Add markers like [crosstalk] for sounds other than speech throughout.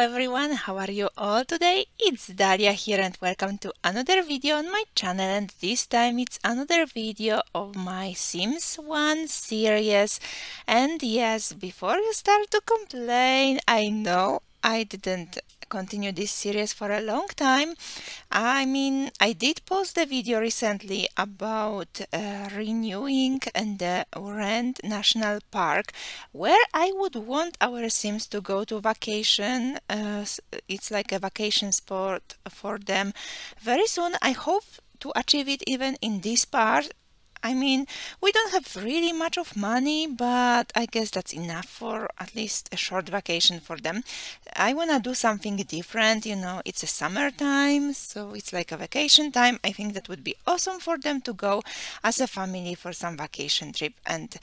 everyone, how are you all today? It's Daalia here and welcome to another video on my channel and this time it's another video of my Sims 1 series and yes, before you start to complain, I know I didn't continue this series for a long time. I mean, I did post a video recently about uh, renewing the Rend National Park, where I would want our Sims to go to vacation. Uh, it's like a vacation spot for them very soon. I hope to achieve it even in this part I mean, we don't have really much of money, but I guess that's enough for at least a short vacation for them. I want to do something different, you know, it's a summertime, so it's like a vacation time. I think that would be awesome for them to go as a family for some vacation trip and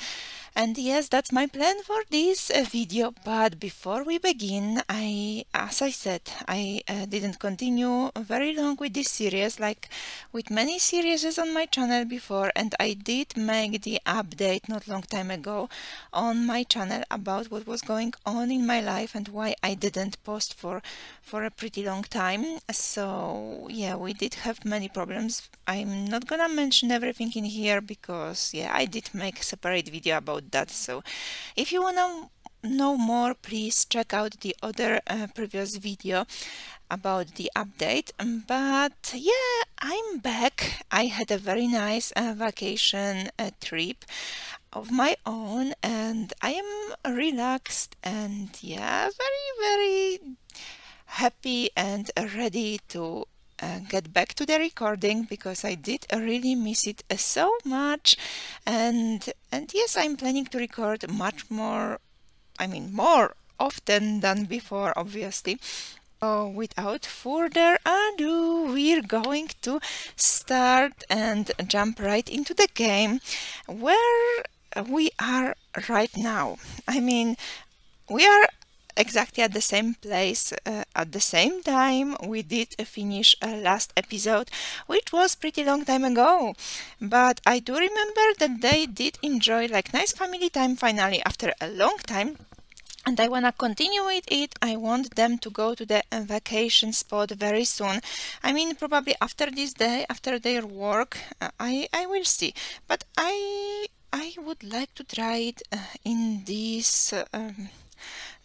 and yes, that's my plan for this uh, video. But before we begin, I, as I said, I uh, didn't continue very long with this series, like with many series on my channel before. And I did make the update not long time ago on my channel about what was going on in my life and why I didn't post for for a pretty long time. So yeah, we did have many problems. I'm not gonna mention everything in here because yeah, I did make a separate video about that. So if you want to know more please check out the other uh, previous video about the update. But yeah I'm back. I had a very nice uh, vacation uh, trip of my own and I am relaxed and yeah very very happy and ready to uh, get back to the recording because I did really miss it uh, so much. And and yes I'm planning to record much more I mean more often than before obviously. So without further ado we're going to start and jump right into the game where we are right now. I mean we are exactly at the same place uh, at the same time we did finish uh, last episode which was pretty long time ago but I do remember that they did enjoy like nice family time finally after a long time and I want to continue with it. I want them to go to the vacation spot very soon. I mean, probably after this day, after their work, uh, I, I will see. But I I would like to try it uh, in this um,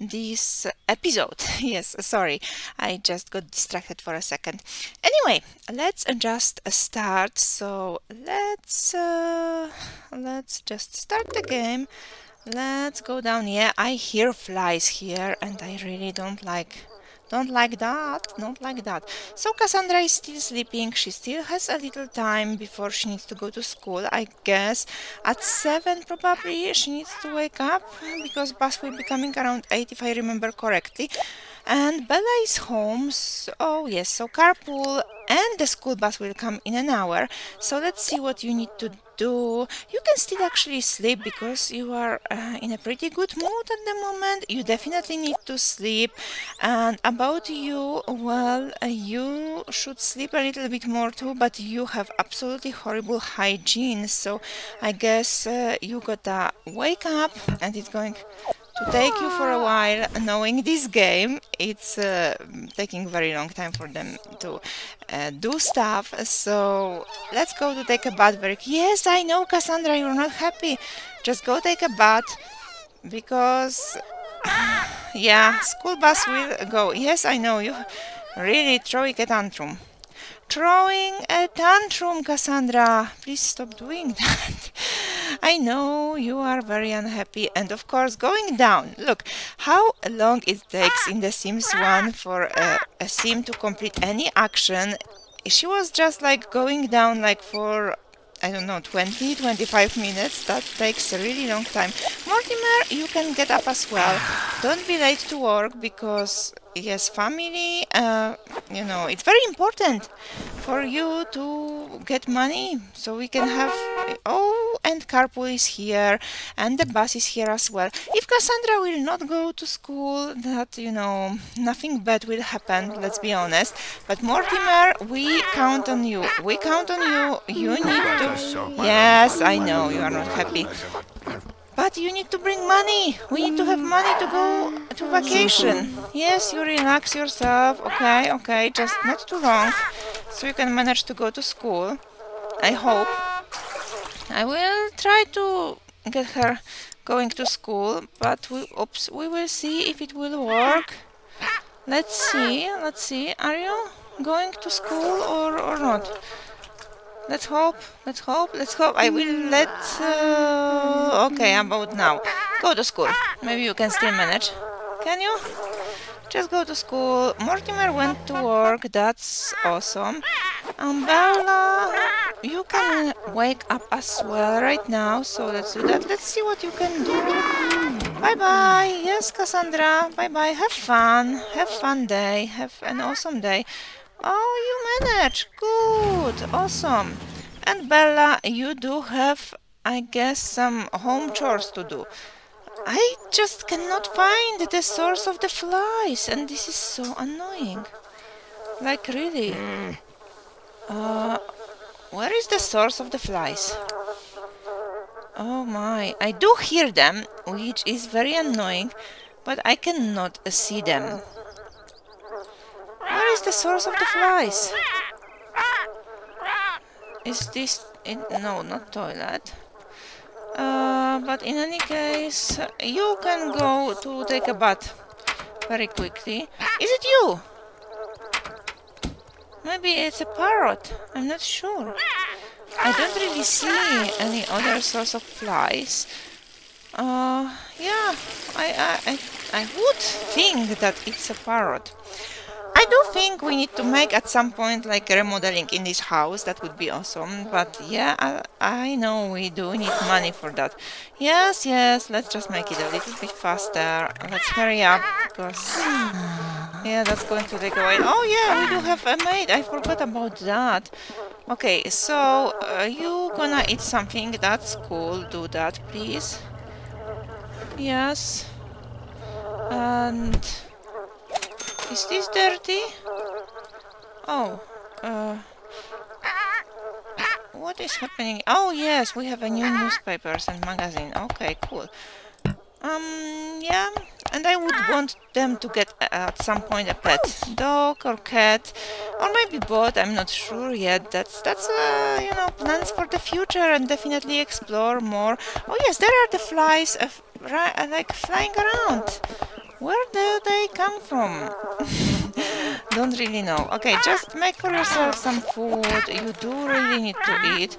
this episode. [laughs] yes, sorry, I just got distracted for a second. Anyway, let's just start. So let's uh, let's just start the game. Let's go down. Yeah, I hear flies here, and I really don't like don't like that, don't like that. So Cassandra is still sleeping, she still has a little time before she needs to go to school, I guess. At 7 probably she needs to wake up, because bus will be coming around 8 if I remember correctly. And Bella is home, so, oh yes, so carpool and the school bus will come in an hour. So let's see what you need to do. You can still actually sleep because you are uh, in a pretty good mood at the moment. You definitely need to sleep. And about you, well, uh, you should sleep a little bit more too, but you have absolutely horrible hygiene. So I guess uh, you gotta wake up and it's going to take you for a while knowing this game it's uh, taking very long time for them to uh, do stuff. So let's go to take a bath very yes I know Cassandra you're not happy. Just go take a bath because [sighs] yeah school bus will go. Yes I know you really throwing a tantrum throwing a tantrum Cassandra please stop doing [laughs] that I know you are very unhappy and of course going down. Look how long it takes in The Sims 1 for a, a sim to complete any action. She was just like going down like for I don't know, 20, 25 minutes. That takes a really long time. Mortimer, you can get up as well. Don't be late to work because, yes, family, uh, you know, it's very important for you to get money so we can have... Oh, and carpool is here and the bus is here as well. If Cassandra will not go to school, that, you know, nothing bad will happen, let's be honest. But Mortimer, we count on you. We count on you. You need to... Yes, I know, you are not happy. But you need to bring money. We need to have money to go to vacation. Yes, you relax yourself. Okay, okay, just not too long. So you can manage to go to school. I hope. I will try to get her going to school, but we oops, we will see if it will work. Let's see, let's see. Are you going to school or, or not? Let's hope, let's hope, let's hope. I will let... Uh, okay, about now. Go to school. Maybe you can still manage. Can you? Just go to school. Mortimer went to work. That's awesome. Um, Bella, you can wake up as well right now. So let's do that. Let's see what you can do. Bye-bye. Yes, Cassandra. Bye-bye. Have fun. Have fun day. Have an awesome day. Oh, you manage. Good. Awesome. And Bella, you do have, I guess, some home chores to do. I just cannot find the source of the flies, and this is so annoying. Like, really. Uh, where is the source of the flies? Oh my, I do hear them, which is very annoying, but I cannot see them. Where is the source of the flies? Is this... In, no, not toilet. Uh, but in any case, you can go to take a bath very quickly. Is it you? Maybe it's a parrot. I'm not sure. I don't really see any other source of flies. Uh, yeah, I, I, I would think that it's a parrot. I do think we need to make at some point like remodeling in this house. That would be awesome. But yeah, I, I know we do need money for that. Yes, yes, let's just make it a little bit faster. Let's hurry up because... Yeah, that's going to take a while. Oh yeah, we do have a maid. I forgot about that. Okay, so uh, you gonna eat something. That's cool. Do that, please. Yes. And... Is this dirty? Oh, uh... What is happening? Oh yes, we have a new newspapers and magazine. Okay, cool. Um, yeah, and I would want them to get uh, at some point a pet dog or cat or maybe both I'm not sure yet that's that's uh, you know plans for the future and definitely explore more oh yes there are the flies uh, like flying around where do they come from? [laughs] Don't really know. Okay, just make for yourself some food. You do really need to eat.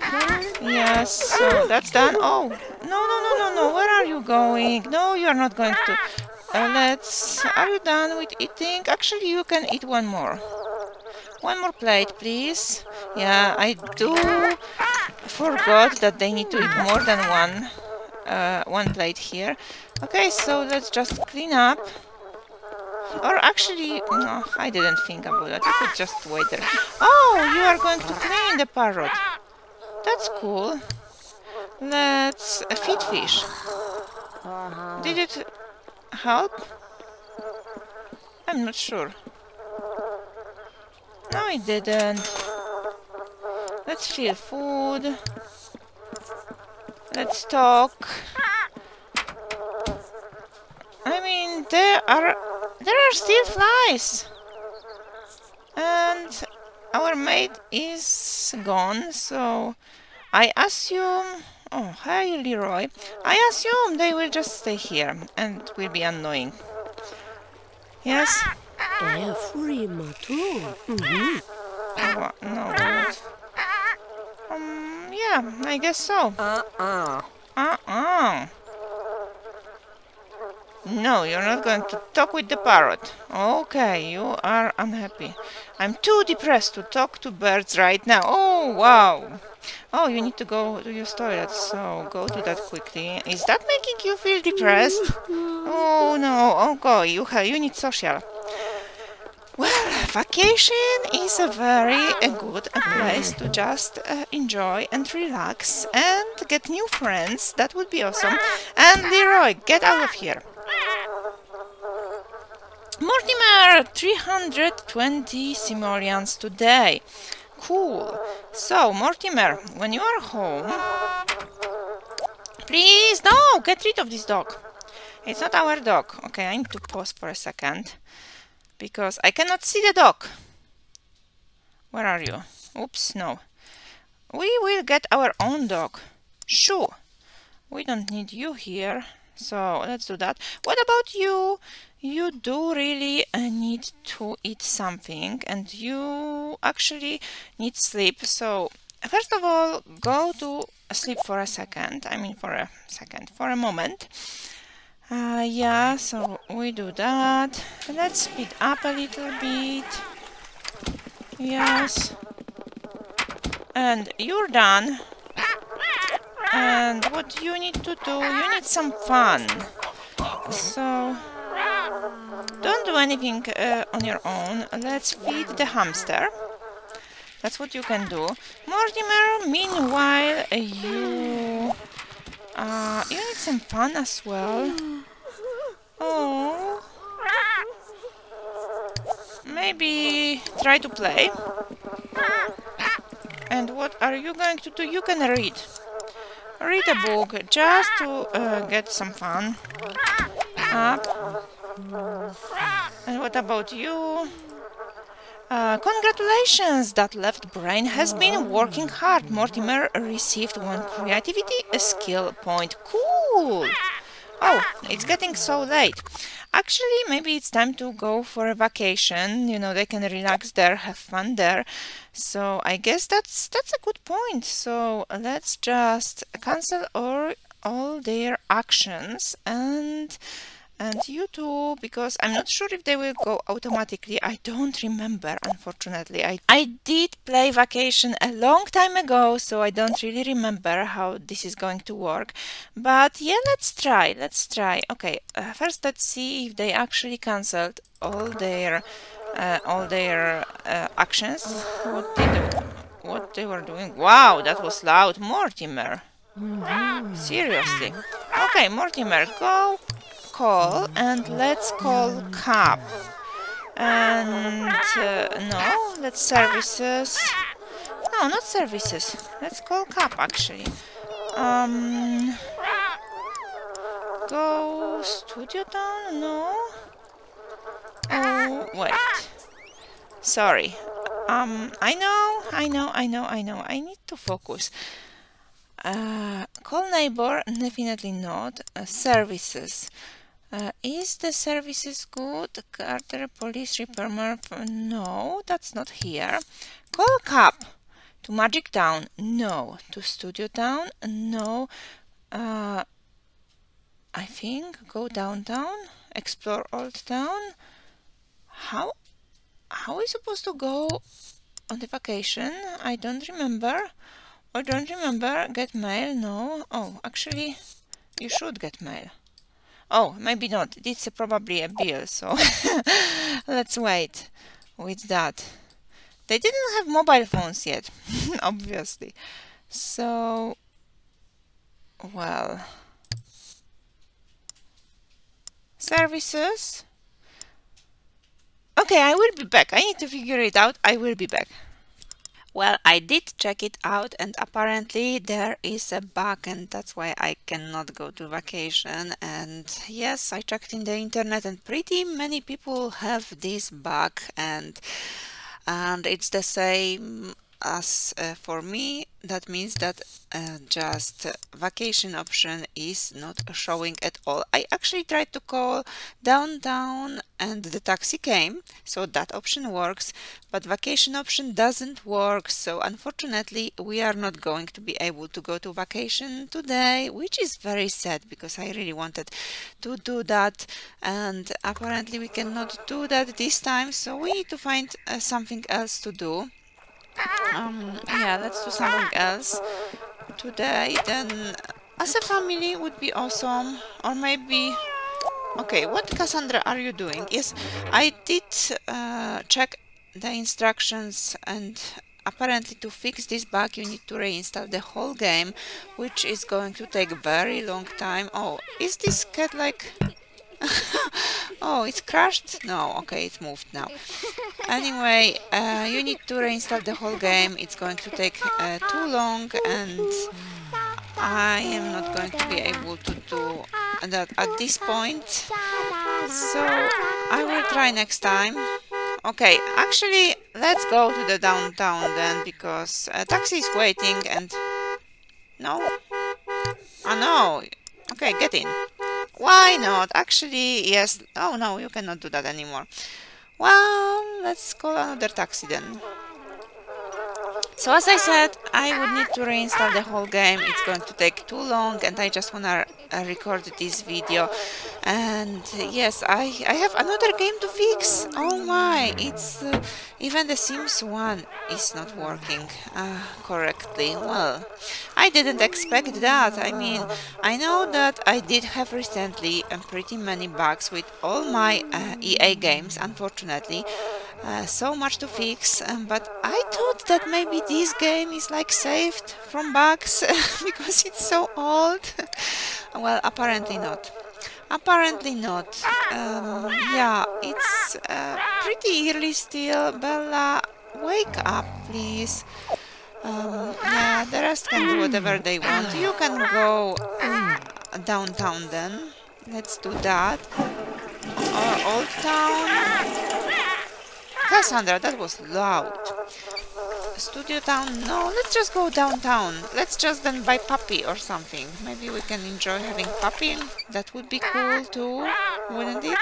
Yes, so that's done. Oh, no, no, no, no, no. Where are you going? No, you're not going to. Uh, let's... Are you done with eating? Actually, you can eat one more. One more plate, please. Yeah, I do forgot that they need to eat more than one uh, one plate here. Okay, so let's just clean up. Or actually, no, I didn't think about that. I could just wait there. Oh, you are going to clean the parrot. That's cool. Let's uh, feed fish. Did it help? I'm not sure. No, it didn't. Let's fill food. Let's talk. I mean, there are there are still flies, and our maid is gone. So I assume. Oh, hi, Leroy. I assume they will just stay here and will be annoying. Yes. Every too. Mm-hmm. Oh, no. Um, yeah, I guess so. Uh-uh. Uh-uh. No, you're not going to talk with the parrot. Okay, you are unhappy. I'm too depressed to talk to birds right now. Oh, wow. Oh, you need to go to your toilet, so go to that quickly. Is that making you feel depressed? Oh, no. Oh, go. You, have, you need social. Vacation is a very a good a place to just uh, enjoy and relax and get new friends. That would be awesome. And Leroy, get out of here. Mortimer, 320 simoleons today. Cool. So, Mortimer, when you are home, Please, no! Get rid of this dog. It's not our dog. Okay, I need to pause for a second. Because I cannot see the dog. Where are you? Oops, no. We will get our own dog. Sure. We don't need you here. So let's do that. What about you? You do really uh, need to eat something and you actually need sleep. So first of all, go to sleep for a second. I mean for a second, for a moment. Uh, yeah, so we do that. Let's speed up a little bit. Yes. And you're done. And what you need to do, you need some fun. So, don't do anything uh, on your own. Let's feed the hamster. That's what you can do. Mortimer, meanwhile, you... Uh, you need some fun as well. Oh. Maybe try to play. And what are you going to do? You can read. Read a book just to uh, get some fun. Up. And what about you? Uh, congratulations! That left brain has been working hard. Mortimer received one creativity skill point. Cool! Oh, it's getting so late. Actually, maybe it's time to go for a vacation. You know, they can relax there, have fun there. So I guess that's that's a good point. So let's just cancel all all their actions and and you too because I'm not sure if they will go automatically. I don't remember unfortunately. I, I did play vacation a long time ago so I don't really remember how this is going to work. But yeah let's try let's try. Okay uh, first let's see if they actually cancelled all their uh, all their uh, actions. What they do what they were doing? Wow that was loud. Mortimer. Seriously. Okay, Mortimer, go call and let's call cab. And uh, no, let's services. No, not services. Let's call cab actually. Um, go studio town? No. Oh wait. Sorry. Um, I know, I know, I know, I know. I need to focus. Uh, call neighbor, definitely not. Uh, services. Uh, is the services good? Carter, police repairman? No, that's not here. Call cab. To Magic Town? No. To Studio Town? No. Uh, I think go downtown, explore Old Town. How how are we supposed to go on the vacation? I don't remember. I don't remember. Get mail? No. Oh, actually, you should get mail. Oh, maybe not. It's probably a bill, so [laughs] let's wait with that. They didn't have mobile phones yet, [laughs] obviously. So, well, services. Okay, I will be back. I need to figure it out. I will be back. Well, I did check it out and apparently there is a bug and that's why I cannot go to vacation. And yes, I checked in the internet and pretty many people have this bug and and it's the same as uh, for me that means that uh, just vacation option is not showing at all. I actually tried to call downtown and the taxi came so that option works but vacation option doesn't work so unfortunately we are not going to be able to go to vacation today which is very sad because I really wanted to do that and apparently we cannot do that this time so we need to find uh, something else to do um, yeah, let's do something else today. Then, as a family would be awesome. Or maybe... Okay, what, Cassandra, are you doing? Yes, I did uh, check the instructions and apparently to fix this bug you need to reinstall the whole game which is going to take very long time oh is this cat like [laughs] oh, it's crashed? No, okay, it's moved now. Anyway, uh, you need to reinstall the whole game. It's going to take uh, too long and I am not going to be able to do that at this point. So I will try next time. Okay, actually, let's go to the downtown then, because a taxi is waiting and... No? Oh no! Okay, get in. Why not? Actually, yes. Oh no, you cannot do that anymore. Well, let's call another taxi then. So as I said, I would need to reinstall the whole game. It's going to take too long and I just wanna uh, record this video. And yes, I, I have another game to fix. Oh my, it's uh, even the Sims 1 is not working uh, correctly. Well, I didn't expect that. I mean, I know that I did have recently uh, pretty many bugs with all my uh, EA games, unfortunately. Uh, so much to fix, um, but I thought that maybe this game is like saved from bugs [laughs] because it's so old. [laughs] well, apparently not. Apparently not. Um, yeah, it's uh, pretty early still. Bella, wake up, please. Um, yeah, the rest can do whatever they want. You can go uh, downtown then. Let's do that. Or Old Town. Cassandra, that was loud. Studio Town? No, let's just go downtown. Let's just then buy puppy or something. Maybe we can enjoy having puppy. That would be cool too, wouldn't it?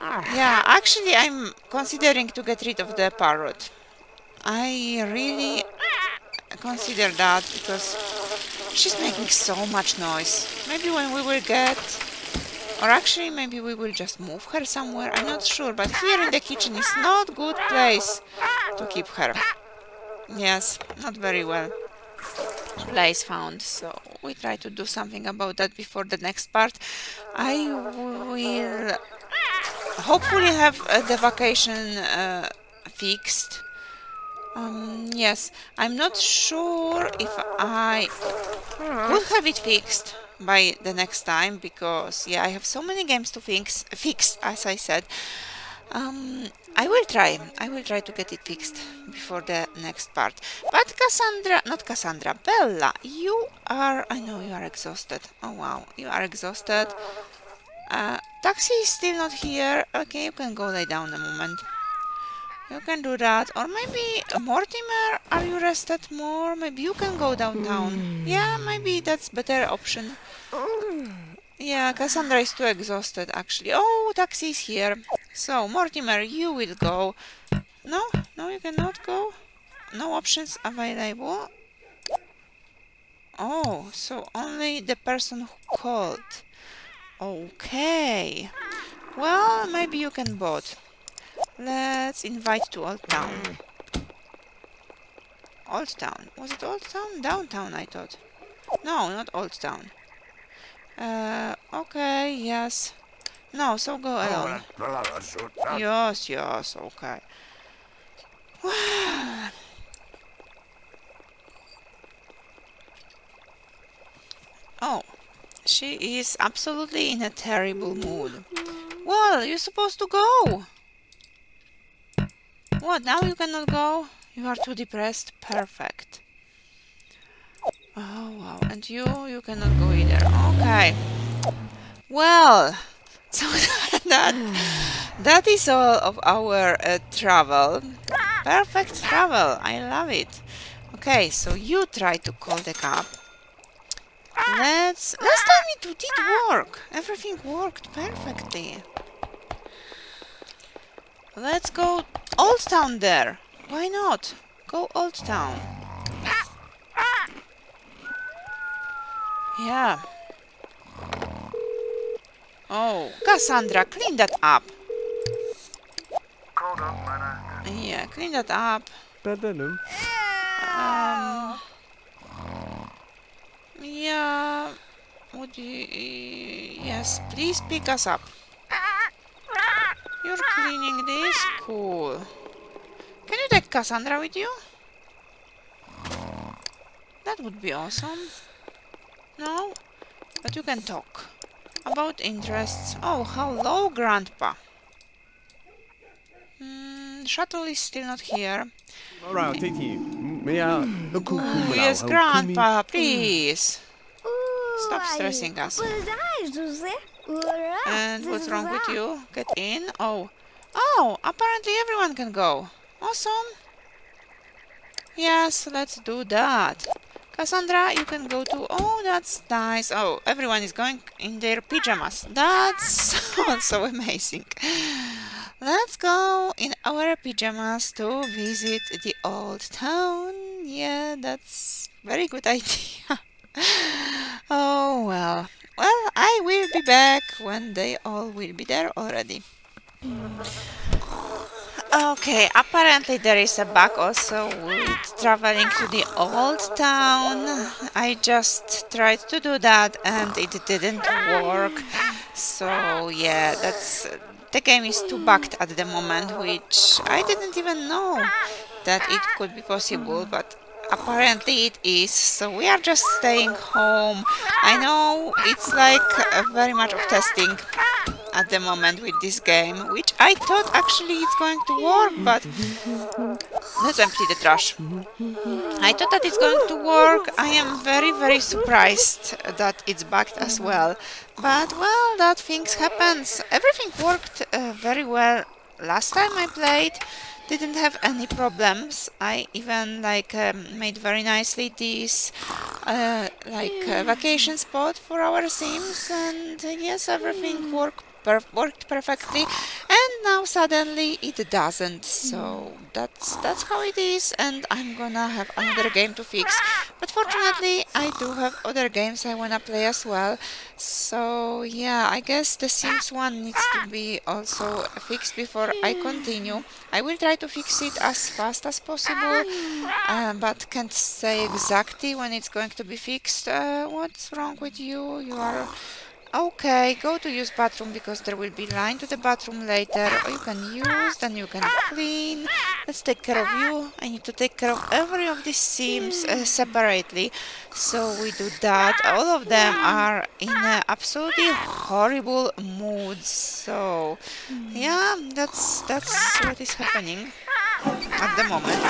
Yeah, actually I'm considering to get rid of the parrot. I really consider that because she's making so much noise. Maybe when we will get or actually, maybe we will just move her somewhere. I'm not sure, but here in the kitchen is not good place to keep her. Yes, not very well place found. So we try to do something about that before the next part. I will hopefully have uh, the vacation uh, fixed. Um, yes, I'm not sure if I could have it fixed by the next time because yeah I have so many games to fix fix as I said um, I will try I will try to get it fixed before the next part but Cassandra not Cassandra Bella you are I know you are exhausted oh wow you are exhausted uh, taxi is still not here okay you can go lay down a moment you can do that. Or maybe, Mortimer, are you rested more? Maybe you can go downtown. Mm. Yeah, maybe that's better option. [sighs] Yeah, Cassandra is too exhausted, actually. Oh, taxi is here. So, Mortimer, you will go. No? No, you cannot go? No options available? Oh, so only the person who called. Okay. Well, maybe you can both. Let's invite to Old Town. Old Town. Was it Old Town? Downtown, I thought. No, not Old Town. Uh, okay, yes. No, so go alone. Yes, yes, okay. [sighs] oh, she is absolutely in a terrible mood. Well, you're supposed to go. What, now you cannot go? You are too depressed? Perfect. Oh, wow. And you? You cannot go either. Okay. Well, [laughs] so that, that is all of our uh, travel. Perfect travel. I love it. Okay, so you try to call the cab. Let's... Last time it did work. Everything worked perfectly. Let's go Old Town there. Why not? Go Old Town. Yeah. Oh, Cassandra, clean that up. Yeah, clean that up. Um, yeah. Would you... Yes, please pick us up. You're cleaning this? Cool. Can you take Cassandra with you? That would be awesome. No? But you can talk. About interests. Oh, hello, Grandpa. Mm, shuttle is still not here. Alright, take you. Oh, yes, Grandpa, please. Stop stressing us. And what's wrong with you? Get in? Oh. Oh, apparently everyone can go. Awesome. Yes, let's do that. Cassandra, you can go to... Oh, that's nice. Oh, everyone is going in their pajamas. That's [laughs] so amazing. Let's go in our pajamas to visit the old town. Yeah, that's very good [laughs] idea. oh, well. Well, I will be back when they all will be there already. Okay, apparently there is a bug also with traveling to the old town. I just tried to do that and it didn't work. So yeah, that's the game is too bugged at the moment, which I didn't even know that it could be possible, but apparently it is. So we are just staying home. I know it's like uh, very much of testing at the moment with this game, which I thought actually it's going to work, but let's empty the trash. I thought that it's going to work. I am very, very surprised that it's bugged as well. But, well, that things happens. Everything worked uh, very well last time I played. Didn't have any problems. I even like um, made very nicely this uh, like uh, vacation spot for our sims and uh, yes everything worked worked perfectly and now suddenly it doesn't. So that's that's how it is and I'm gonna have another game to fix. But fortunately I do have other games I wanna play as well. So yeah I guess the Sims 1 needs to be also fixed before I continue. I will try to fix it as fast as possible uh, but can't say exactly when it's going to be fixed. Uh, what's wrong with you? You are Okay, go to use bathroom because there will be line to the bathroom later. You can use, then you can clean. Let's take care of you. I need to take care of every of these sims uh, separately. So we do that. All of them are in uh, absolutely horrible moods. So yeah, that's that's what is happening at the moment.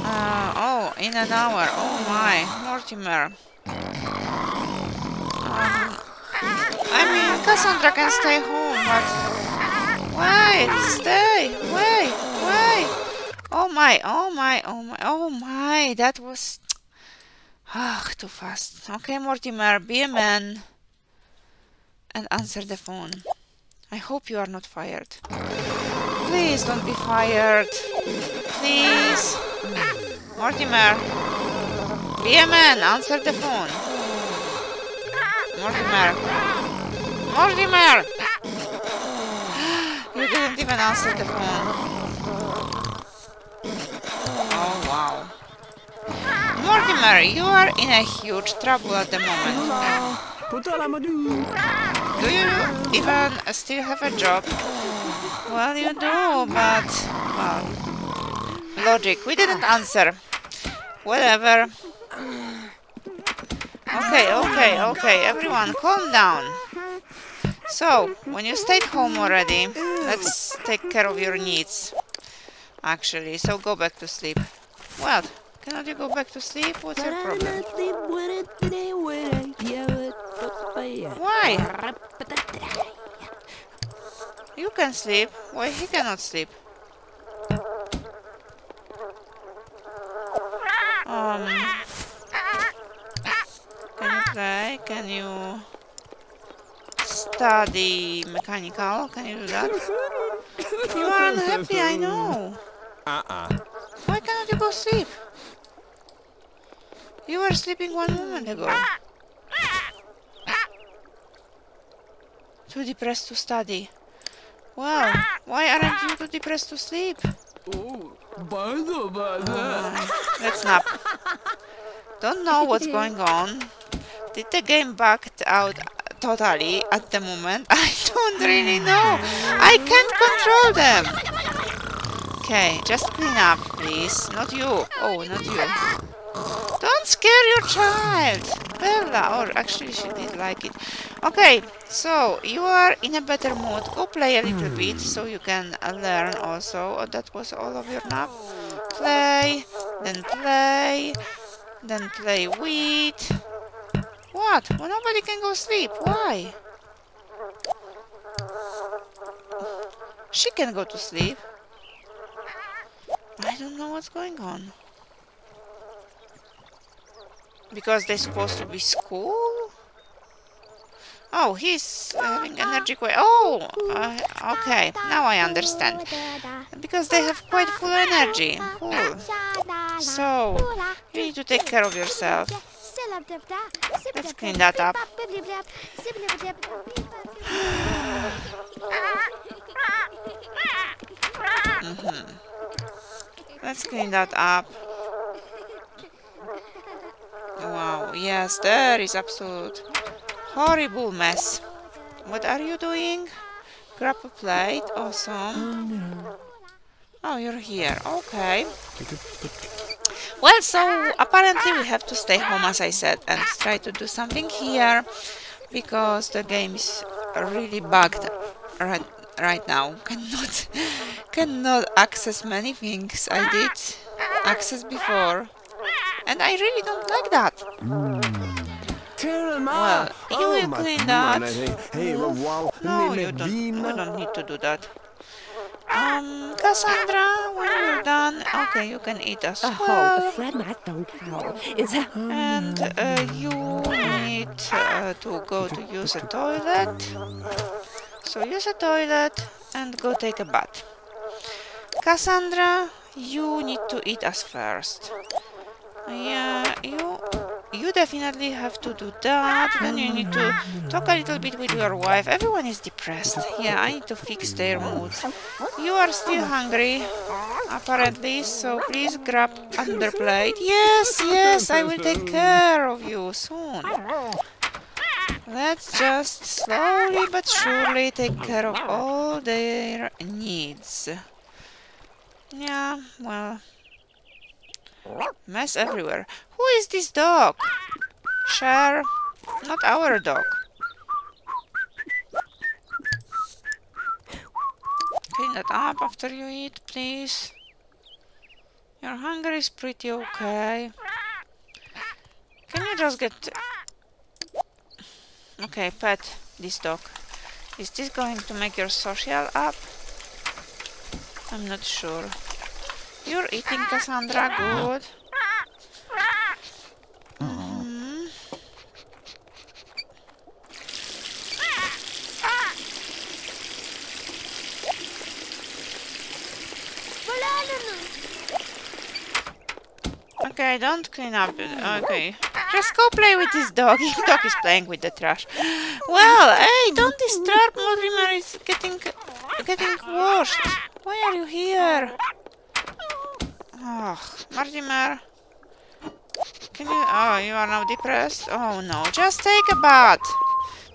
Uh, oh, in an hour. Oh my, Mortimer. I mean, Cassandra can stay home, but... Wait, stay, wait, wait. Oh my, oh my, oh my, oh my, that was... Ah, too fast. Okay, Mortimer, be a man. And answer the phone. I hope you are not fired. Please don't be fired. Please. Mortimer. Be a man, answer the phone. Mortimer. Mortimer! You didn't even answer the phone. Oh, wow. Mortimer, you are in a huge trouble at the moment. Do you even still have a job? Well, you do, but... Well... Logic, we didn't answer. Whatever. Okay, okay, okay, everyone, calm down. So, when you stayed home already, let's take care of your needs. Actually, so go back to sleep. What? Cannot you go back to sleep? What's your problem? Why? You can sleep. Why he cannot sleep? Um... Can you? Can you study mechanical? Can you do that? You are unhappy, I know. Uh-uh. Why cannot you go sleep? You were sleeping one moment ago. Too depressed to study. Well, why aren't you too depressed to sleep? Oh, Uh, let's nap. Don't know what's going on. Did the game backed out totally at the moment? [laughs] I don't really know. I can't control them. Okay, just clean up, please. Not you. Oh, not you. Don't scare your child. Bella. Or actually, she did like it. Okay, so you are in a better mood. Go play a little bit so you can uh, learn also. Oh, that was all of your nap. play, then play, then play with. What? Well, nobody can go sleep. Why? She can go to sleep. I don't know what's going on. Because they're supposed to be school? Oh, he's having energy quite. Oh, uh, okay. Now I understand. Because they have quite full energy. Cool. So, you need to take care of yourself. Let's clean that up. Mm -hmm. Let's clean that up. Wow, yes, there is absolute horrible mess. What are you doing? Grab a plate, awesome. Oh, you're here, okay. Well, so apparently we have to stay home, as I said, and try to do something here, because the game is really bugged right, right now. [laughs] Cannot, cannot access many things I did access before, and I really don't like that. Well, you will clean that. No, you don't, you don't need to do that. Um, Cassandra, when you're done, okay, you can eat us. as well. And uh, you need uh, to go to use a toilet. So use a toilet and go take a bath. Cassandra, you need to eat us first. Yeah, you you definitely have to do that. Then you need to talk a little bit with your wife. Everyone is depressed. Yeah, I need to fix their moods. You are still hungry, apparently, so please grab another plate. Yes, yes, I will take care of you soon. Let's just slowly but surely take care of all their needs. Yeah, well... Mess everywhere. Who is this dog? Cher, not our dog. Clean that up after you eat, please. Your hunger is pretty okay. Can you just get... Okay, pet this dog. Is this going to make your social up? I'm not sure. You're eating, Cassandra. Good. Mm. Okay, don't clean up. Okay. Just go play with this dog. [laughs] This dog is playing with the trash. Well, hey, don't disturb Mortimer is getting getting washed. Why are you here? Oh, Mortimer. Can you... Oh, you are now depressed? Oh, no. Just take a bath.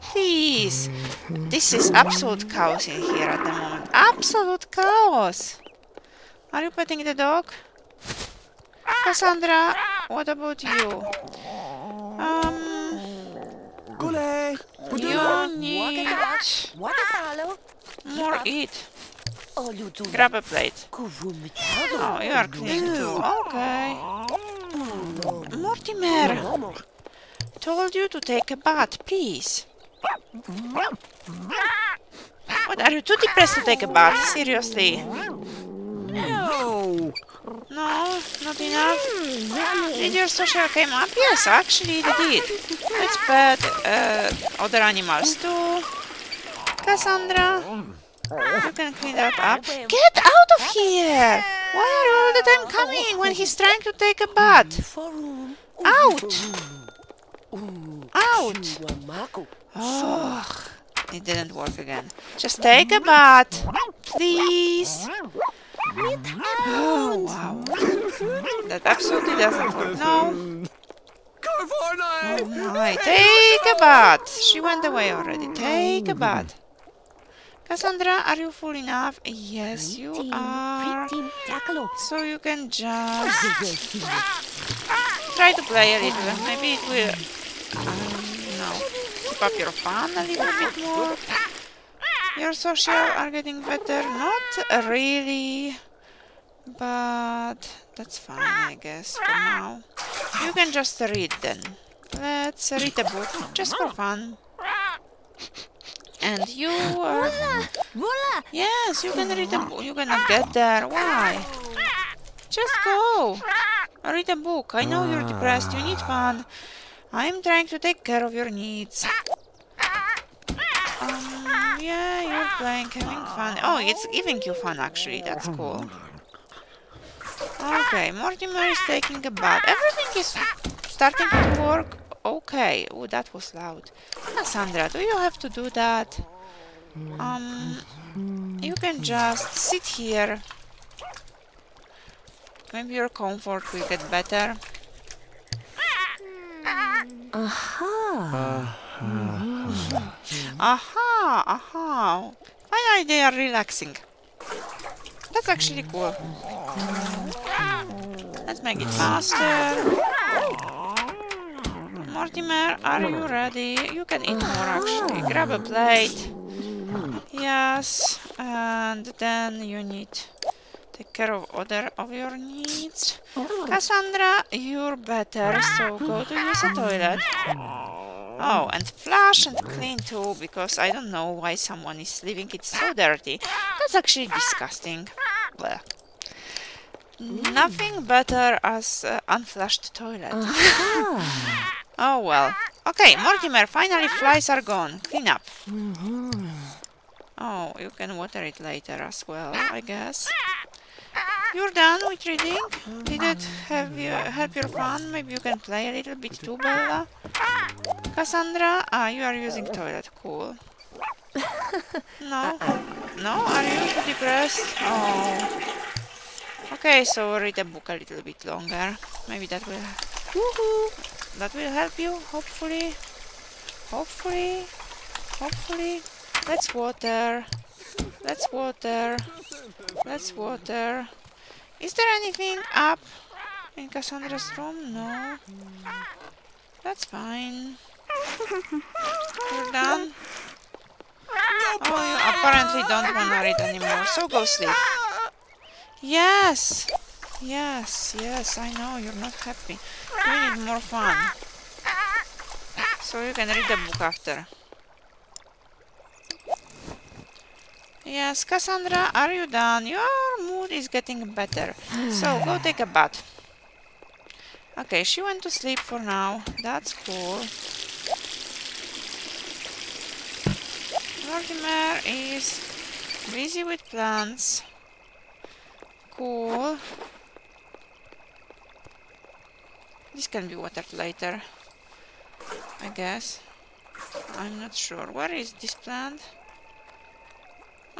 Please. This is absolute chaos in here at the moment. Absolute chaos. Are you petting the dog? Cassandra, what about you? Um... You need... More eat. Grab a plate. Oh, you are clean too. Okay. Mortimer! Told you to take a bath, please. What, are you too depressed to take a bath? Seriously? No. No, not enough. Hmm, ah, did your social came up? Yes, actually it did. Let's pet uh, other animals too. Cassandra? Ah. You can clean that up. Ah, Get out of here! Why are you all the time coming when he's trying to take a bath? Out! Out! Oh, it didn't work again. Just take a bath, please. Oh, wow. That absolutely doesn't work. No. Oh my, take a bath. She went away already. Take a bath. Cassandra, are you full enough? Yes, you are. So you can just try to play a little. Maybe it will, um, no, keep up your fun a little bit more. Your social are getting better. Not really but that's fine, I guess, for now. You can just read then. Let's read a book, just for fun. And you are... Yes, you can read a book. You cannot get there. Why? Just go. Read a book. I know you're depressed. You need fun. I'm trying to take care of your needs. Um, yeah, you're playing, having fun. Oh, it's giving you fun, actually. That's cool. Okay, Mortimer is taking a bath. Everything is starting to work okay. Oh, that was loud. Cassandra, do you have to do that? Um, you can just sit here. Maybe your comfort will get better. Aha! Aha, aha. Finally they are relaxing. That's actually cool. Let's make it faster. Mortimer, are you ready? You can eat more actually. Grab a plate. Yes, and then you need take care of other of your needs. Cassandra, you're better, so go to use the toilet. Oh, and flush and clean too, because I don't know why someone is leaving it so dirty. That's actually disgusting. Blech. Nothing better as uh, unflushed toilet. oh well. Okay, Mortimer, finally flies are gone. Clean up. Oh, you can water it later as well, I guess. You're done with reading? Did it have you help your fun? Maybe you can play a little bit too, Bella? Cassandra? Ah, you are using toilet. Cool. No? No? Are you depressed? Oh. Okay, so read a book a little bit longer. Maybe that will... That will help you, hopefully. Hopefully. Hopefully. Let's water. Let's water. Let's water. Is there anything up in Cassandra's room? No. That's fine. You're done? Oh, you apparently don't want to read anymore, so go sleep. Yes! Yes, yes, I know, you're not happy. You need more fun. So you can read the book after. Yes, Cassandra, are you done? Your mood is getting better. So go take a bath. Okay, she went to sleep for now. That's cool. Mortimer is busy with plants. Cool. This can be watered later. I guess. I'm not sure. Where is this plant?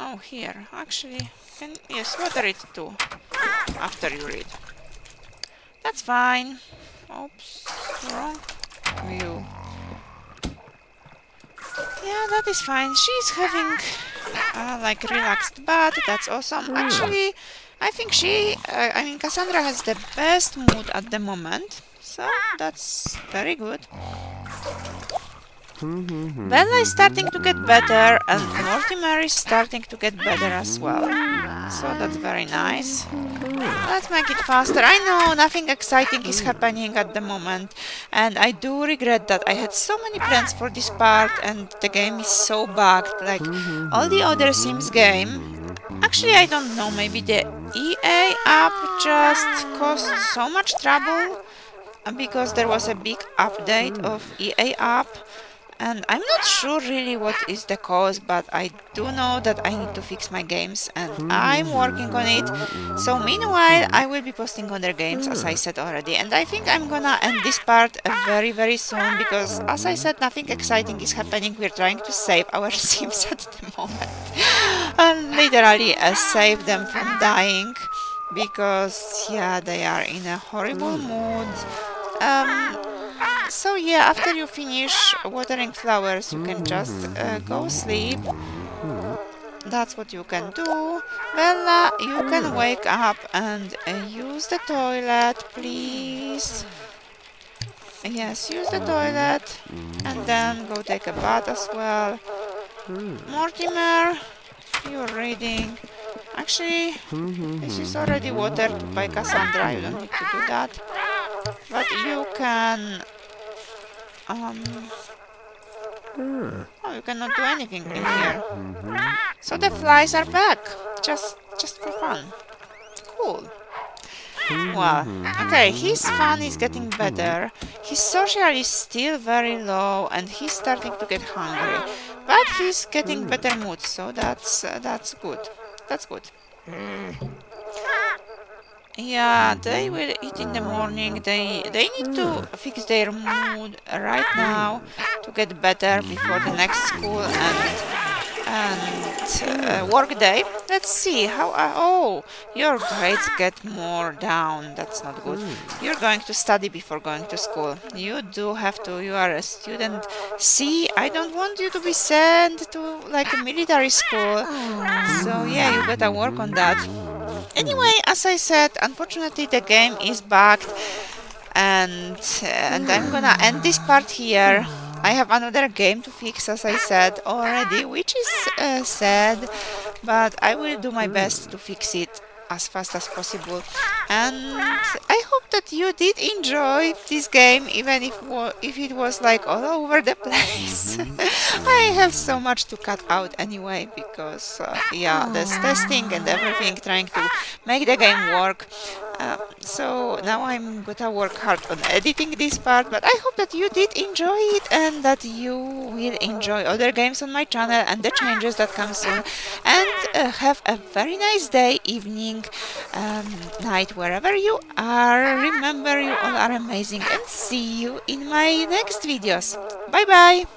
Oh, here. Actually, can yes, water it too. After you read. That's fine. Oops, wrong view. Yeah, that is fine. She's having uh, like relaxed bath. That's awesome. Actually, I think she, uh, I mean, Cassandra has the best mood at the moment. So that's very good. Bella is starting to get better and Mortimer is starting to get better as well. So that's very nice. Let's make it faster. I know nothing exciting is happening at the moment and I do regret that I had so many plans for this part and the game is so bugged like all the other Sims game. Actually I don't know, maybe the EA app just caused so much trouble because there was a big update of EA app and I'm not sure really what is the cause but I do know that I need to fix my games and I'm working on it. So meanwhile I will be posting other games as I said already. And I think I'm gonna end this part very very soon because as I said nothing exciting is happening. We're trying to save our [laughs] sims at the moment. And literally uh, save them from dying because yeah they are in a horrible mood. Um, so yeah, after you finish watering flowers, you can just uh, go sleep. That's what you can do. Bella, you can wake up and uh, use the toilet, please. Yes, use the toilet and then go take a bath as well. Mortimer, you're reading. Actually, this is already watered by Cassandra. You don't need to do that. But you can... Um, oh, you cannot do anything in here. So the flies are back. Just, just for fun. Cool. Well, okay, his fun is getting better. His social is still very low and he's starting to get hungry. But he's getting better mood, so that's uh, that's good. That's good. Yeah, they will eat in the morning. They they need to fix their mood right now to get better before the next school and and uh, work day. Let's see how. Uh, oh, your grades get more down. That's not good. You're going to study before going to school. You do have to. You are a student. See, I don't want you to be sent to like a military school. So yeah, you better work on that. Anyway, as I said, unfortunately the game is bugged and and I'm gonna end this part here. I have another game to fix as I said already, which is uh, sad, but I will do my best to fix it as fast as possible. And I hope that you did enjoy this game, even if if it was like all over the place. [laughs] I have so much to cut out anyway, because uh, yeah, there's testing and everything, trying to make the game work. Uh, so now I'm gonna work hard on editing this part, but I hope that you did enjoy it and that you will enjoy other games on my channel and the changes that come soon. And uh, have a very nice day, evening, um, night, wherever you are. Remember, you all are amazing and see you in my next videos. Bye-bye!